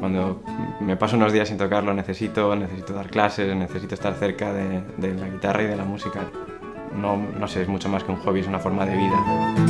Cuando me paso unos días sin tocarlo, necesito, necesito dar clases, necesito estar cerca de, la guitarra y de la música. No, no sé, es mucho más que un hobby, es una forma de vida.